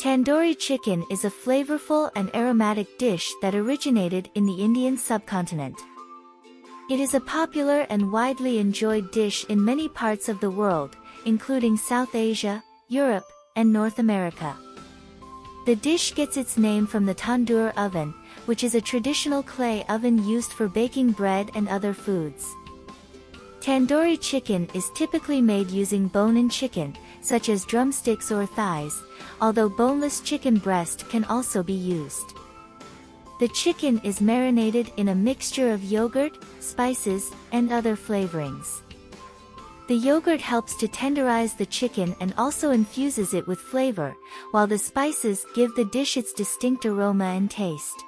Tandoori chicken is a flavorful and aromatic dish that originated in the Indian subcontinent. It is a popular and widely enjoyed dish in many parts of the world, including South Asia, Europe, and North America. The dish gets its name from the tandoor oven, which is a traditional clay oven used for baking bread and other foods. Tandoori chicken is typically made using bone-in chicken, such as drumsticks or thighs, although boneless chicken breast can also be used. The chicken is marinated in a mixture of yogurt, spices, and other flavorings. The yogurt helps to tenderize the chicken and also infuses it with flavor, while the spices give the dish its distinct aroma and taste.